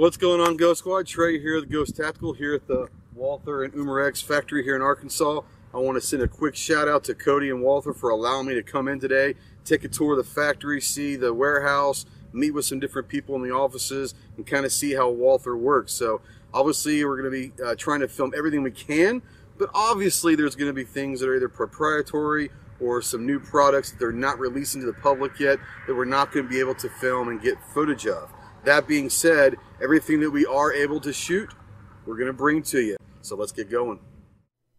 What's going on, Ghost Squad? Trey here, the Ghost Tactical, here at the Walther and Umarex factory here in Arkansas. I want to send a quick shout out to Cody and Walther for allowing me to come in today, take a tour of the factory, see the warehouse, meet with some different people in the offices, and kind of see how Walther works. So obviously we're going to be uh, trying to film everything we can, but obviously there's going to be things that are either proprietary or some new products that they're not releasing to the public yet that we're not going to be able to film and get footage of. That being said, everything that we are able to shoot, we're going to bring to you. So let's get going.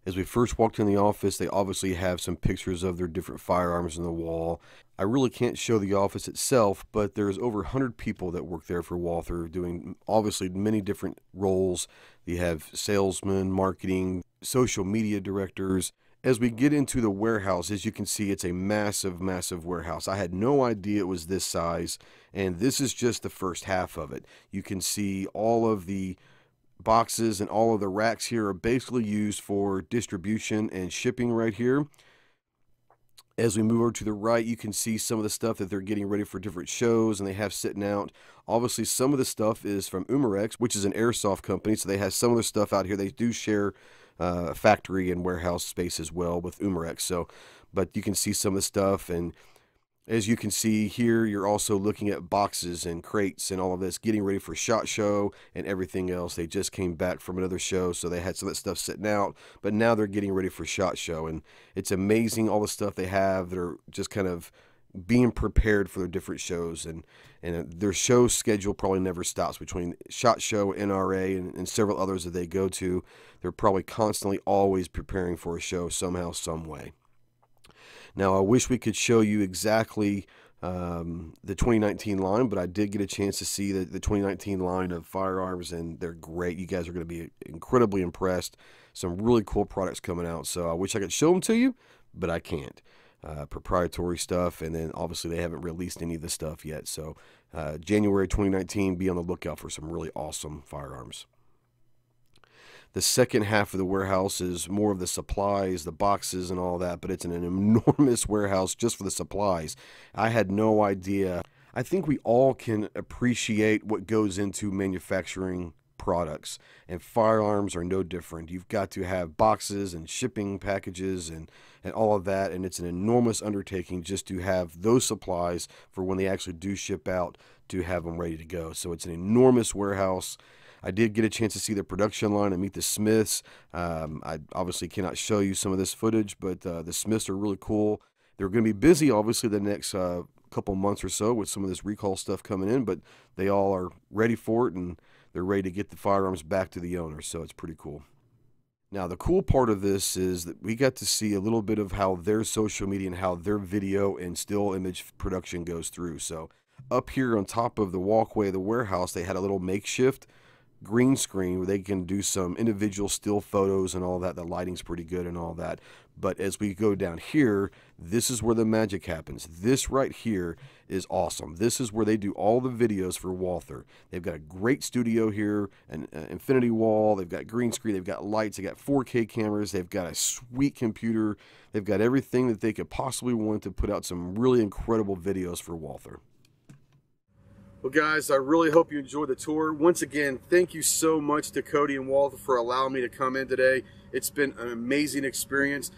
As we first walked in the office, they obviously have some pictures of their different firearms on the wall. I really can't show the office itself, but there's over 100 people that work there for Walther doing obviously many different roles. You have salesmen, marketing, social media directors, as we get into the warehouse, as you can see, it's a massive, massive warehouse. I had no idea it was this size, and this is just the first half of it. You can see all of the boxes and all of the racks here are basically used for distribution and shipping right here. As we move over to the right, you can see some of the stuff that they're getting ready for different shows and they have sitting out. Obviously, some of the stuff is from Umarex, which is an airsoft company, so they have some of the stuff out here. They do share uh, factory and warehouse space as well with Umarex. So, but you can see some of the stuff and as you can see here, you're also looking at boxes and crates and all of this, getting ready for SHOT Show and everything else. They just came back from another show, so they had some of that stuff sitting out, but now they're getting ready for SHOT Show. And it's amazing all the stuff they have that are just kind of being prepared for their different shows and and their show schedule probably never stops between shot show nra and, and, several others that they go to. They're probably constantly always preparing for a show somehow some way. Now i wish we could show you exactly um, the 2019 line but i did get a chance to see the, the 2019 line of firearms and they're great. You guys are going to be incredibly impressed. Some really cool products coming out so i wish i could show them to you but i can't uh, proprietary stuff, and then obviously they haven't released any of the stuff yet. So, uh, January 2019, be on the lookout for some really awesome firearms. The second half of the warehouse is more of the supplies, the boxes, and all that, but it's an, an enormous warehouse just for the supplies. I had no idea. I think we all can appreciate what goes into manufacturing products, and firearms are no different. You've got to have boxes and shipping packages and, and all of that, and it's an enormous undertaking just to have those supplies for when they actually do ship out to have them ready to go. So it's an enormous warehouse. I did get a chance to see the production line and meet the Smiths. Um, I obviously cannot show you some of this footage, but uh, the Smiths are really cool. They're going to be busy, obviously, the next uh, couple months or so with some of this recall stuff coming in, but they all are ready for it and they're ready to get the firearms back to the owner. So it's pretty cool. Now, the cool part of this is that we got to see a little bit of how their social media and how their video and still image production goes through. So, up here on top of the walkway of the warehouse, they had a little makeshift green screen where they can do some individual still photos and all that. The lighting's pretty good and all that. But as we go down here, this is where the magic happens. This right here is awesome. This is where they do all the videos for Walther. They've got a great studio here, an uh, infinity wall. They've got green screen. They've got lights. They've got 4K cameras. They've got a sweet computer. They've got everything that they could possibly want to put out some really incredible videos for Walther. Well, guys, I really hope you enjoyed the tour. Once again, thank you so much to Cody and Walther for allowing me to come in today. It's been an amazing experience.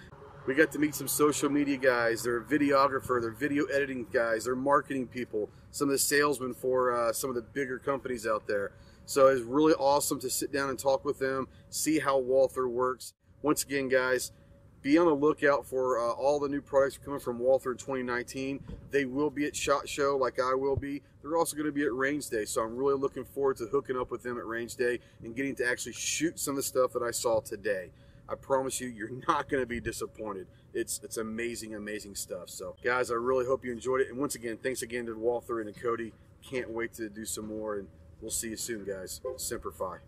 We got to meet some social media guys. They're videographer, they're video editing guys, they're marketing people, some of the salesmen for uh, some of the bigger companies out there. So it's really awesome to sit down and talk with them, see how Walther works. Once again, guys, be on the lookout for uh, all the new products coming from Walther in 2019. They will be at SHOT Show like I will be. They're also going to be at Range Day, so I'm really looking forward to hooking up with them at Range Day and getting to actually shoot some of the stuff that I saw today. I promise you, you're not going to be disappointed. It's it's amazing, amazing stuff. So, guys, I really hope you enjoyed it. And once again, thanks again to Walther and to Cody. Can't wait to do some more, and we'll see you soon, guys. Semper Fi.